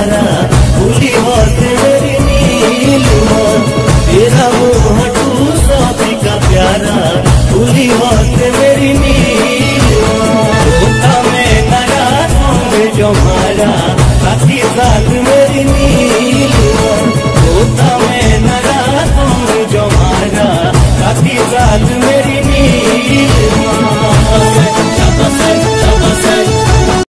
तारा भूली होते मेरी नीलुआ तेरा वो हटू साथी का प्यारा। भूली होते मेरी नीलुआ में नया तुम जो मारा? साथी साथ मेरी नीलुआ होता में नया तुम जो मारा? साथी साथ मेरी नीलुआ